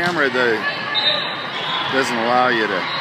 camera though doesn't allow you to.